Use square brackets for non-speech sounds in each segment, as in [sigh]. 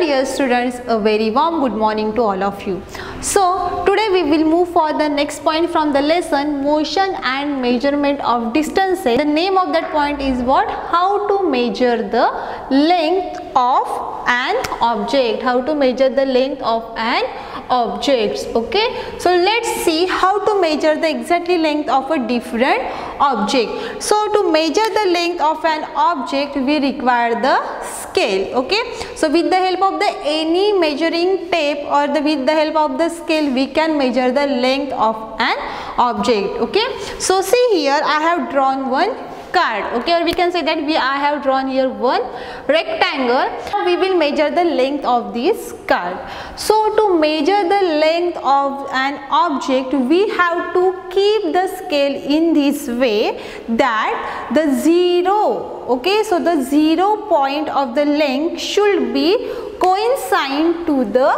Dear students, a very warm good morning to all of you. So today we will move for the next point from the lesson motion and measurement of distances. The name of that point is what? How to measure the length of an object. How to measure the length of an objects okay so let's see how to measure the exactly length of a different object so to measure the length of an object we require the scale okay? So with the help of the any measuring tape or the with the help of the scale we can measure the length of an object okay? So see here i have drawn one card okay? Or we can say that we I have drawn here one rectangle. We will measure the length of this card. So to measure the length of an object we have to keep the scale in this way that the zero okay so the zero point of the length should be coincide to the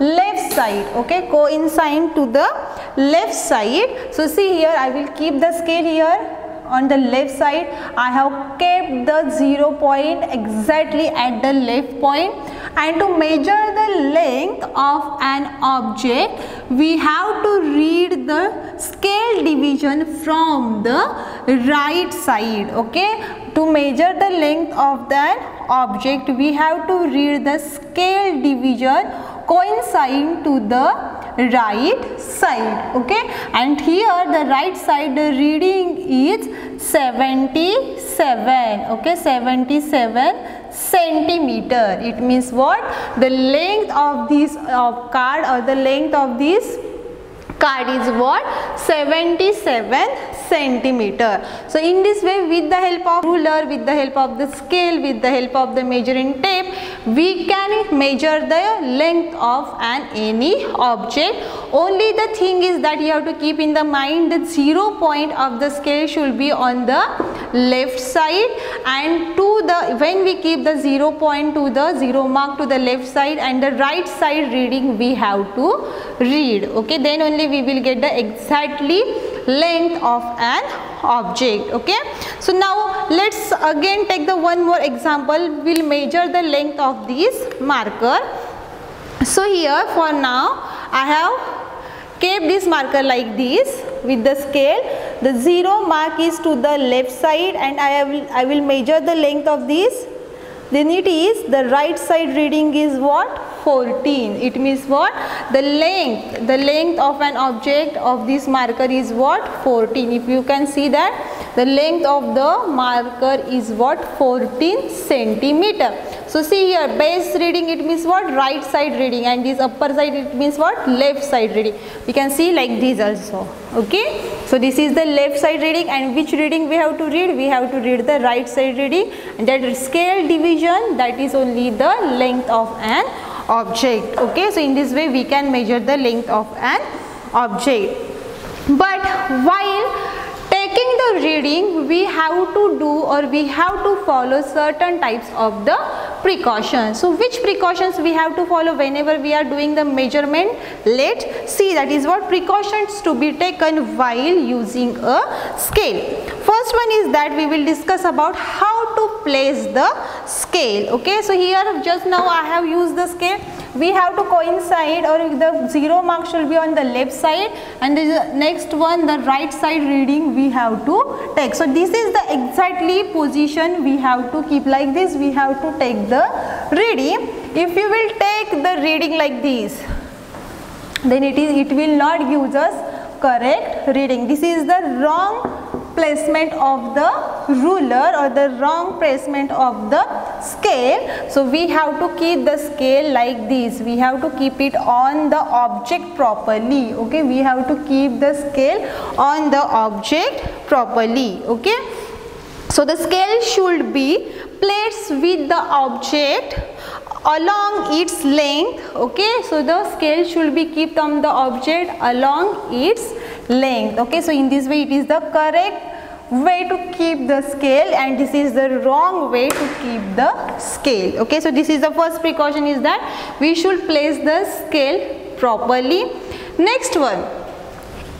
left side. Okay coincide to the left side. So see here i will keep the scale here on the left side. I have kept the zero point exactly at the left point. And to measure the length of an object we have to read the scale division from the right side. Okay to measure the length of that object we have to read the scale division coincide to the right side okay? And here the right side reading is 77 okay? 77 centimeter. It means what? The length of this uh, card or the length of this card is what? 77 centimeter. So in this way with the help of ruler with the help of the scale with the help of the measuring tape we can measure the length of an any object only the thing is that you have to keep in the mind that zero point of the scale should be on the left side and to the when we keep the zero point to the zero mark to the left side and the right side reading we have to read. Okay then only we will get the exactly length of an object. Okay so now let's again take the one more example. We'll measure the length of this marker. So here for now i have kept this marker like this. With the scale the zero mark is to the left side and i will i will measure the length of this. Then it is the right side reading is what? 14 it means what? The length the length of an object of this marker is what? 14 if you can see that the length of the marker is what? 14 centimeter. So see here base reading it means what? Right side reading and this upper side it means what? Left side reading. We can see like this also okay? So this is the left side reading and which reading we have to read? We have to read the right side reading and that scale division that is only the length of an object okay? So in this way we can measure the length of an object. But while taking the reading we have to do or we have to follow certain types of the precautions. So which precautions we have to follow whenever we are doing the measurement? Let's see that is what precautions to be taken while using a scale. First one is that we will discuss about how to place the scale. Okay so here just now i have used the scale we have to coincide or the zero mark should be on the left side and the next one the right side reading we have to take. So this is the exactly position we have to keep like this. We have to take the reading. If you will take the reading like this then it is it will not give us correct reading. This is the wrong placement of the ruler or the wrong placement of the scale. So we have to keep the scale like this. We have to keep it on the object properly. Okay, we have to keep the scale on the object properly. Okay. So the scale should be placed with the object along its length okay so the scale should be kept on the object along its length. Okay so in this way it is the correct way to keep the scale and this is the wrong way to keep the scale. Okay so this is the first precaution is that we should place the scale properly. Next one.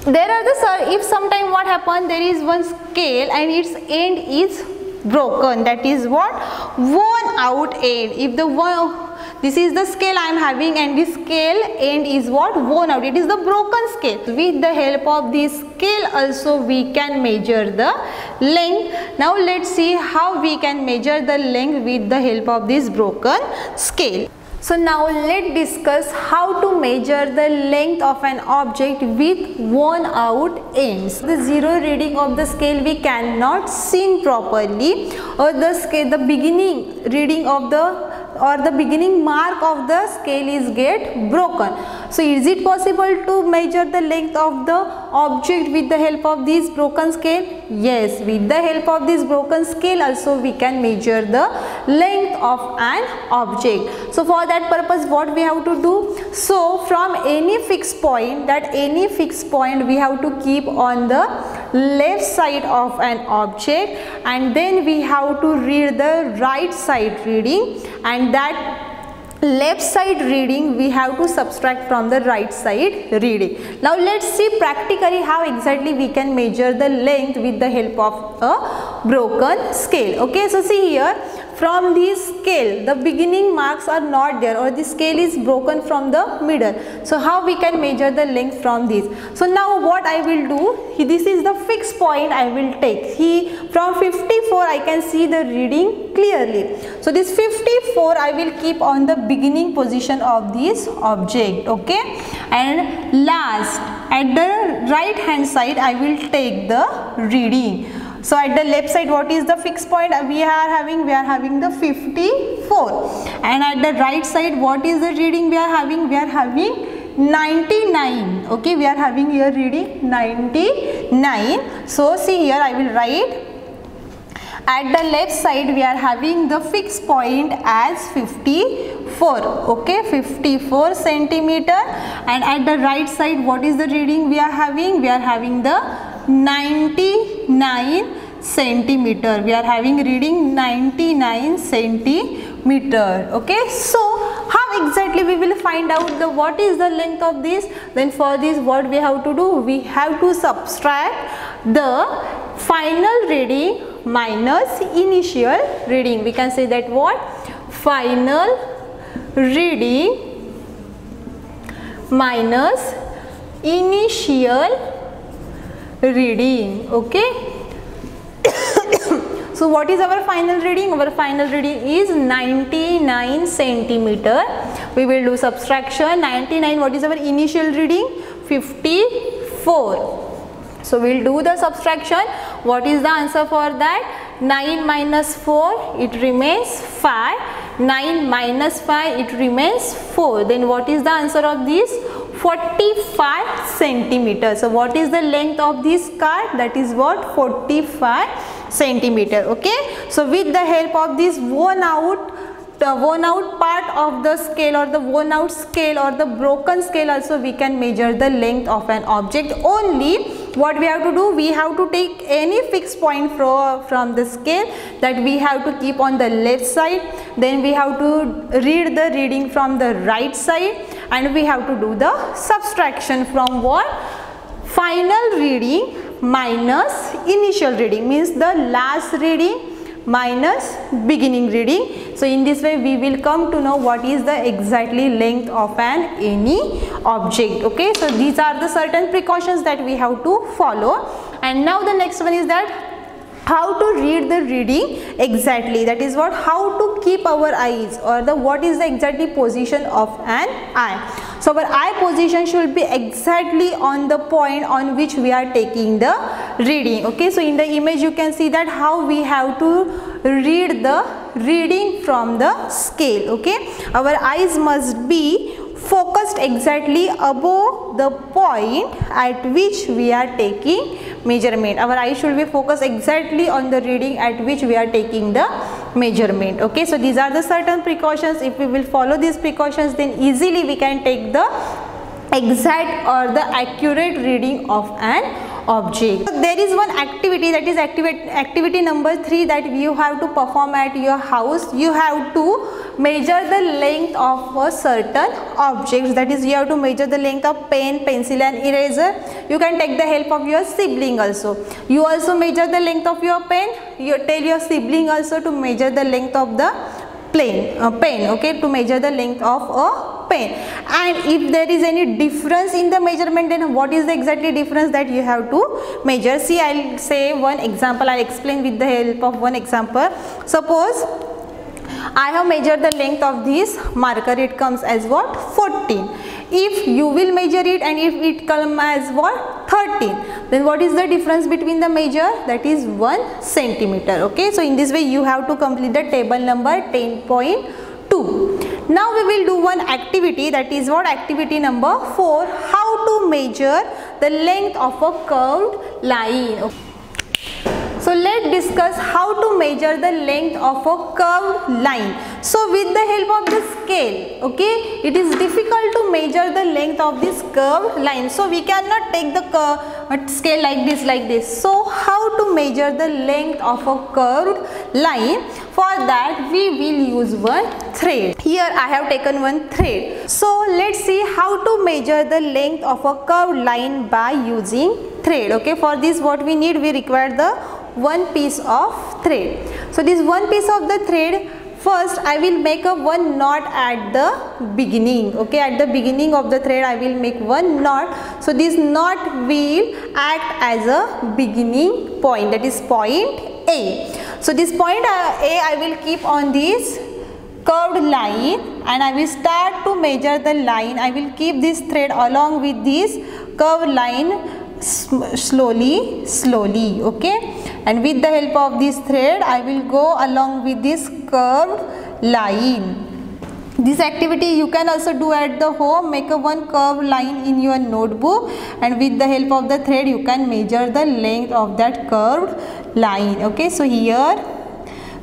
There are the sir if sometime what happened there is one scale and its end is broken. That is what? Worn out end. If the one this is the scale I am having and this scale end is what? Worn out. It is the broken scale. With the help of this scale also we can measure the length. Now let's see how we can measure the length with the help of this broken scale. So now let's discuss how to measure the length of an object with worn out ends. The zero reading of the scale we cannot see properly. Or the scale the beginning reading of the or the beginning mark of the scale is get broken. So is it possible to measure the length of the object with the help of this broken scale? Yes, with the help of this broken scale also we can measure the length of an object. So for that purpose what we have to do? So from any fixed point that any fixed point we have to keep on the left side of an object and then we have to read the right side reading and that left side reading we have to subtract from the right side reading. Now let's see practically how exactly we can measure the length with the help of a broken scale. Okay, so see here from this scale the beginning marks are not there or the scale is broken from the middle. So how we can measure the length from this? So now what i will do this is the fixed point i will take. He from 54 i can see the reading clearly. So this 54 i will keep on the beginning position of this object okay? And last at the right hand side i will take the reading so at the left side what is the fixed point? We are having? We are having the 54 and at the right side what is the reading we are having? We are having 99 okay we are having here reading 99 so see here i will write at the left side we are having the fixed point as 54 okay 54 centimeter. And at the right side what is the reading we are having? We are having the 99 centimeter. We are having reading 99 centimeter. Okay? So how exactly we will find out the what is the length of this? Then for this what we have to do? We have to subtract the final reading minus initial reading. We can say that what? Final reading minus initial reading okay? [coughs] So what is our final reading? Our final reading is 99 centimeter. We will do subtraction. 99 what is our initial reading? 54 so we'll do the subtraction. What is the answer for that? 9 minus 4 it remains 5 9 minus 5 it remains 4 then what is the answer of this 45 centimeter. So what is the length of this card? That is what 45 centimeter. Okay. So with the help of this worn out the worn out part of the scale or the worn out scale or the broken scale also we can measure the length of an object only what we have to do we have to take any fixed point from, from the scale that we have to keep on the left side then we have to read the reading from the right side and we have to do the subtraction from what final reading minus initial reading means the last reading minus beginning reading. So in this way we will come to know what is the exactly length of an any object. Okay. So these are the certain precautions that we have to follow and now the next one is that how to read the reading exactly. That is what how to keep our eyes or the what is the exactly position of an eye. So our eye position should be exactly on the point on which we are taking the reading. Okay so in the image you can see that how we have to read the reading from the scale. Okay our eyes must be focused exactly above the point at which we are taking measurement. Our eye should be focused exactly on the reading at which we are taking the measurement. Okay, so these are the certain precautions. If we will follow these precautions then easily we can take the exact or the accurate reading of an object. So there is one activity that is activity, activity number 3 that you have to perform at your house. You have to measure the length of a certain objects that is you have to measure the length of pen, pencil and eraser. You can take the help of your sibling also. You also measure the length of your pen. You tell your sibling also to measure the length of the plane uh, pen okay to measure the length of a pen and if there is any difference in the measurement then what is the exactly difference that you have to measure? See i'll say one example. I'll explain with the help of one example. Suppose I have measured the length of this marker. It comes as what? 14 if you will measure it and if it comes as what? 13 then what is the difference between the measure? That is 1 centimeter. Okay? So in this way you have to complete the table number 10.2 now we will do one activity that is what activity number 4 how to measure the length of a curved line. So let's discuss how to measure the length of a curved line. So with the help of the scale, okay, it is difficult to measure the length of this curved line. So we cannot take the curve, uh, scale like this, like this. So how to measure the length of a curved line? For that we will use one thread. Here I have taken one thread. So let's see how to measure the length of a curved line by using thread. Okay, for this what we need, we require the one piece of thread. So this one piece of the thread first I will make a one knot at the beginning okay? At the beginning of the thread I will make one knot. So this knot will act as a beginning point that is point A. So this point uh, A I will keep on this curved line and I will start to measure the line. I will keep this thread along with this curved line slowly slowly okay and with the help of this thread I will go along with this curved line. This activity you can also do at the home. Make a one curved line in your notebook. And with the help of the thread you can measure the length of that curved line. Okay so here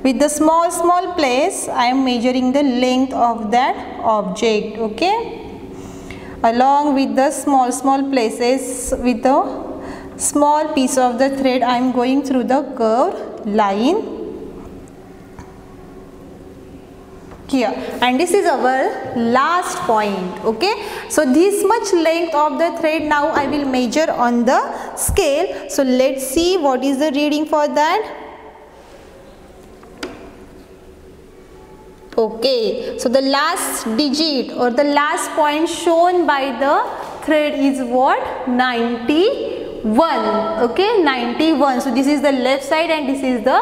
with the small small place I am measuring the length of that object. Okay. Along with the small small places with a small piece of the thread I am going through the curved line here. And this is our last point okay? So this much length of the thread now I will measure on the scale. So let's see what is the reading for that. Okay so the last digit or the last point shown by the thread is what? 91 okay? 91 so this is the left side and this is the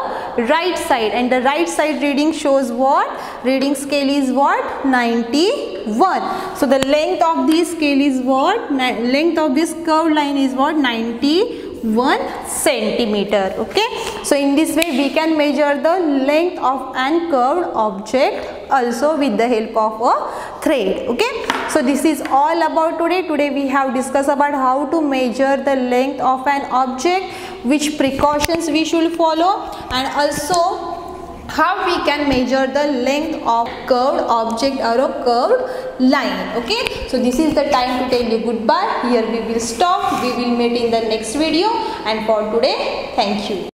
right side. And the right side reading shows what? Reading scale is what? 91 so the length of this scale is what? Length of this curved line is what? 91 centimeter okay? So in this way we can measure the length of an curved object also with the help of a thread okay? So this is all about today. Today we have discussed about how to measure the length of an object which precautions we should follow and also how we can measure the length of curved object or a curved line okay? So this is the time to tell you goodbye. Here we will stop. We will meet in the next video. And for today thank you